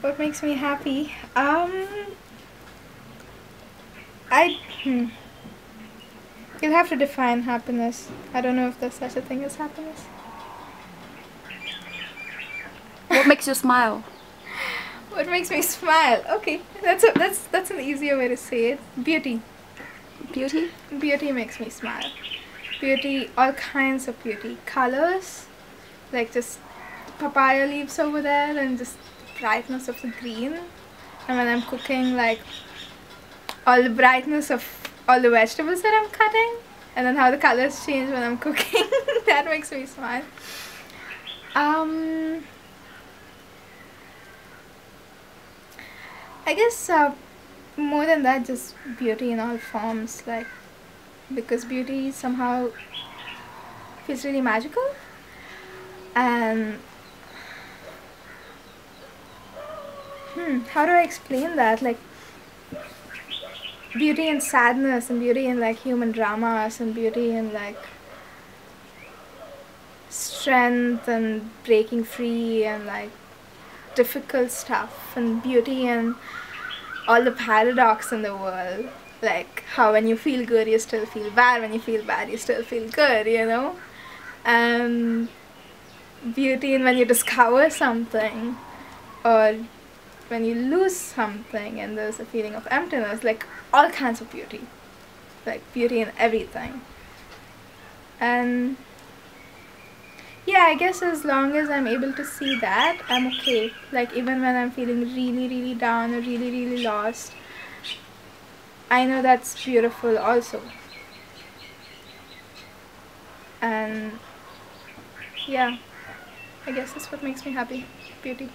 What makes me happy? Um, I. Hmm. You'll have to define happiness. I don't know if there's such a thing as happiness. What makes you smile? What makes me smile? Okay, that's a, that's that's an easier way to say it. Beauty. Beauty? Beauty makes me smile. Beauty, all kinds of beauty. Colors, like just papaya leaves over there and just brightness of the green. And when I'm cooking, like all the brightness of all the vegetables that I'm cutting. And then how the colors change when I'm cooking. that makes me smile. Um, I guess uh, more than that, just beauty in all forms. Like, because beauty somehow feels really magical. And hmm, how do I explain that? Like, beauty and sadness, and beauty in like human dramas, and beauty in like strength and breaking free, and like difficult stuff, and beauty and all the paradox in the world. Like how when you feel good, you still feel bad. When you feel bad, you still feel good. You know, and beauty in when you discover something, or when you lose something and there's a feeling of emptiness, like all kinds of beauty, like beauty in everything. And yeah, I guess as long as I'm able to see that, I'm okay. Like even when I'm feeling really, really down or really, really lost, I know that's beautiful also. And yeah, I guess that's what makes me happy. Beauty.